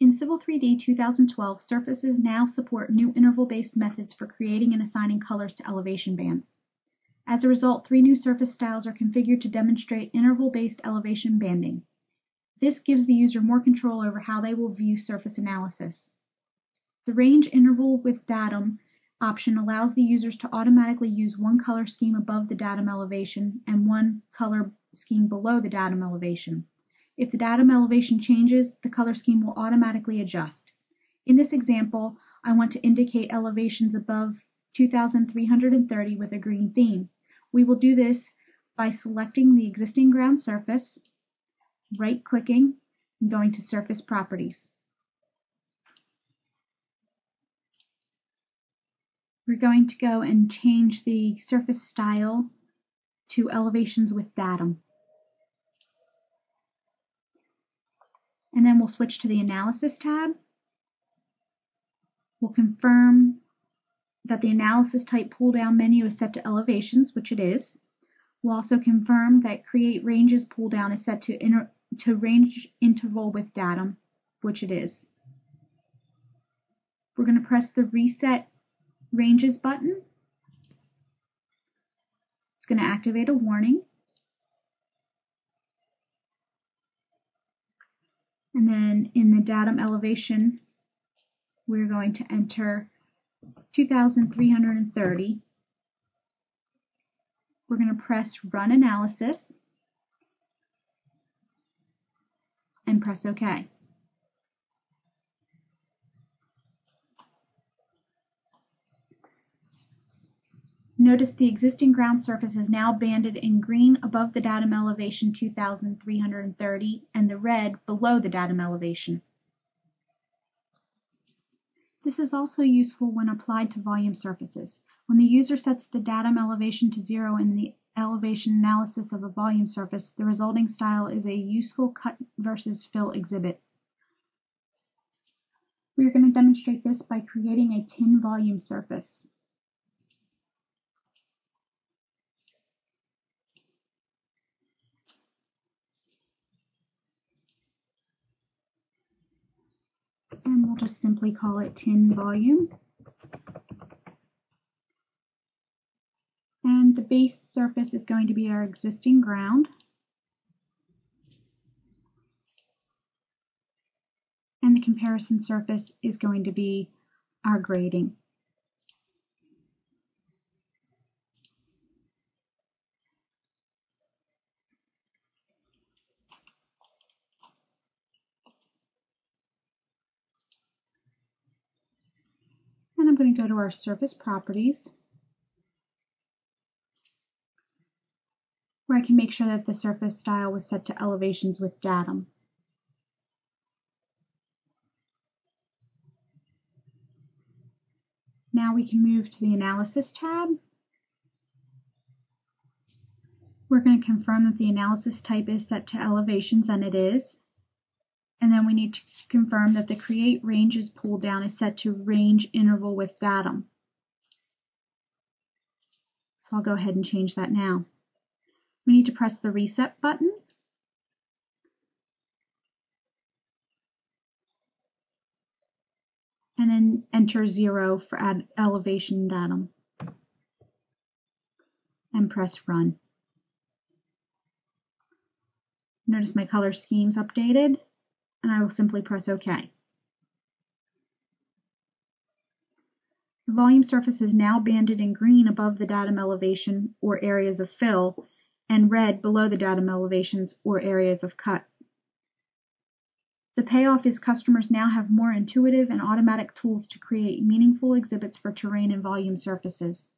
In Civil 3D 2012, surfaces now support new interval-based methods for creating and assigning colors to elevation bands. As a result, three new surface styles are configured to demonstrate interval-based elevation banding. This gives the user more control over how they will view surface analysis. The range interval with datum option allows the users to automatically use one color scheme above the datum elevation and one color scheme below the datum elevation. If the datum elevation changes, the color scheme will automatically adjust. In this example, I want to indicate elevations above 2330 with a green theme. We will do this by selecting the existing ground surface, right-clicking, and going to Surface Properties. We're going to go and change the surface style to elevations with datum. And then we'll switch to the Analysis tab. We'll confirm that the Analysis Type pull-down menu is set to Elevations, which it is. We'll also confirm that Create Ranges pull-down is set to, to Range Interval with Datum, which it is. We're going to press the Reset Ranges button. It's going to activate a warning. And then in the datum elevation, we're going to enter 2,330. We're going to press Run Analysis and press OK. Notice the existing ground surface is now banded in green above the datum elevation 2330 and the red below the datum elevation. This is also useful when applied to volume surfaces. When the user sets the datum elevation to zero in the elevation analysis of a volume surface, the resulting style is a useful cut versus fill exhibit. We are going to demonstrate this by creating a tin volume surface. And we'll just simply call it tin volume. And the base surface is going to be our existing ground. And the comparison surface is going to be our grading. Going to go to our surface properties where I can make sure that the surface style was set to elevations with datum. Now we can move to the Analysis tab. We're going to confirm that the analysis type is set to elevations, and it is. And then we need to confirm that the create ranges pull down is set to range interval with datum. So I'll go ahead and change that now. We need to press the reset button. And then enter zero for add elevation datum. And press run. Notice my color scheme's updated and I will simply press OK. The volume surface is now banded in green above the datum elevation or areas of fill and red below the datum elevations or areas of cut. The payoff is customers now have more intuitive and automatic tools to create meaningful exhibits for terrain and volume surfaces.